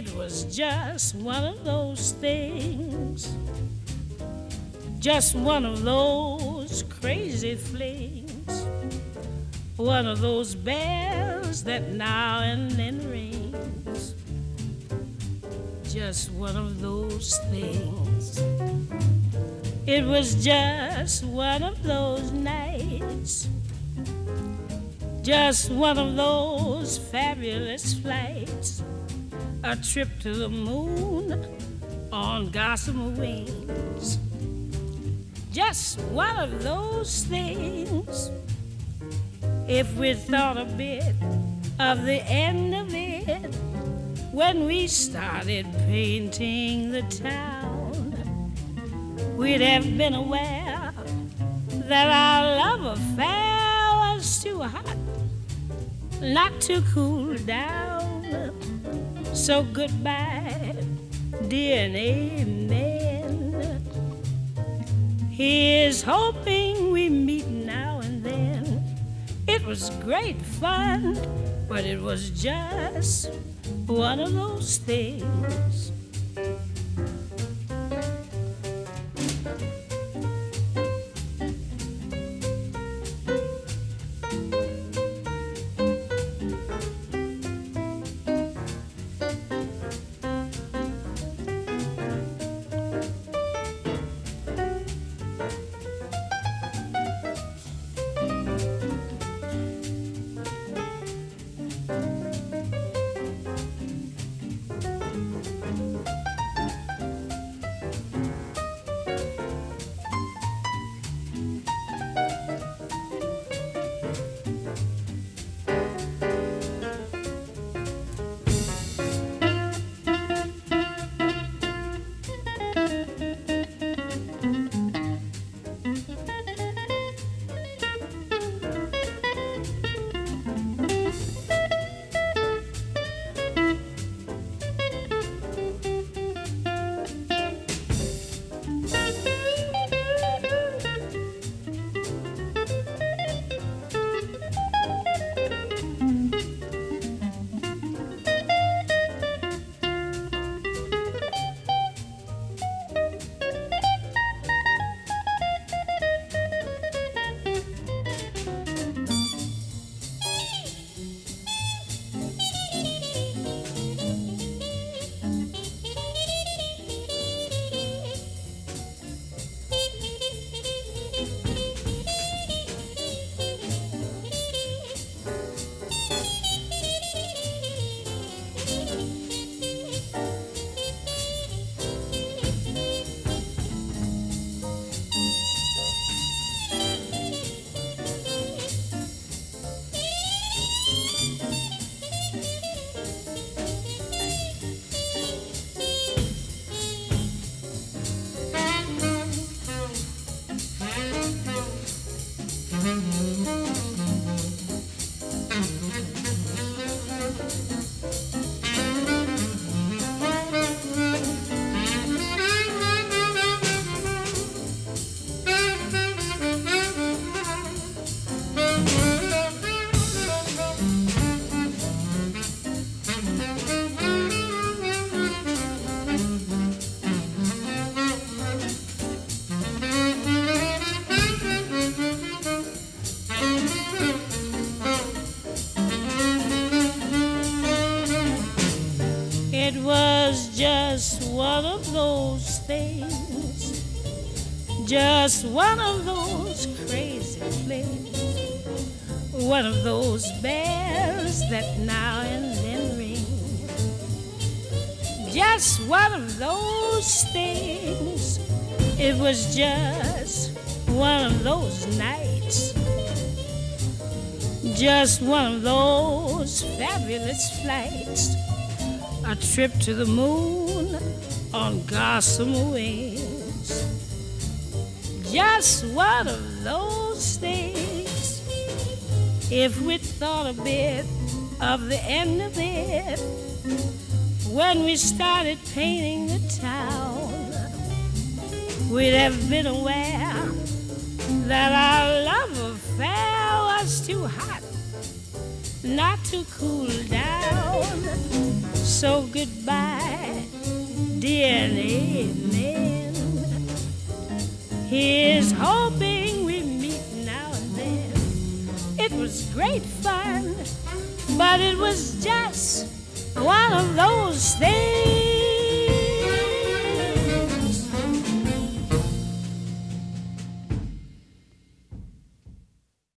It was just one of those things, just one of those crazy flings, one of those bells that now and then rings, just one of those things. It was just one of those nights, just one of those fabulous flights a trip to the moon on gossamer wings. Just one of those things. If we thought a bit of the end of it when we started painting the town, we'd have been aware that our love affair was too hot not to cool down. So goodbye, dear and amen. Here's hoping we meet now and then. It was great fun, but it was just one of those things. Mm-hmm. Just one of those crazy flings, one of those bells that now and then ring. Just one of those things. It was just one of those nights. Just one of those fabulous flights. A trip to the moon on gossamer wings just one of those things. If we thought a bit of the end of it when we started painting the town, we'd have been aware that our love affair was too hot not to cool down. So goodbye, dear and amen. Here's hoping we meet now and then. It was great fun, but it was just one of those things